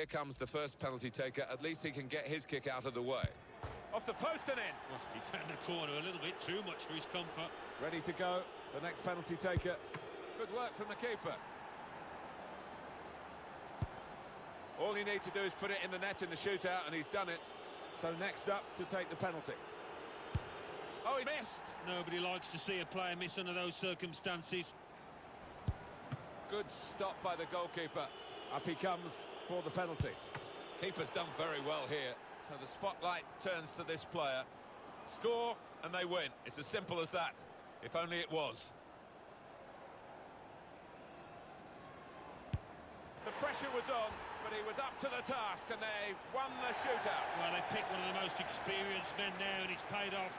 Here comes the first penalty taker. At least he can get his kick out of the way. Off the post and in. Well, he found the corner a little bit too much for his comfort. Ready to go. The next penalty taker. Good work from the keeper. All you need to do is put it in the net in the shootout, and he's done it. So next up to take the penalty. Oh, he missed. Nobody likes to see a player miss under those circumstances. Good stop by the goalkeeper. Up he comes for the penalty. Keeper's done very well here. So the spotlight turns to this player. Score, and they win. It's as simple as that. If only it was. The pressure was on, but he was up to the task, and they won the shootout. Well, they picked one of the most experienced men now, and it's paid off.